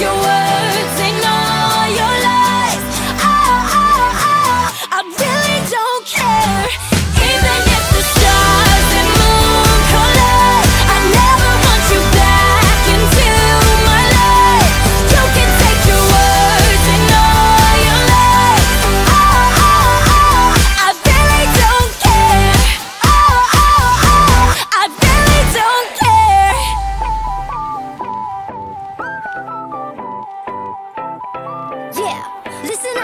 you were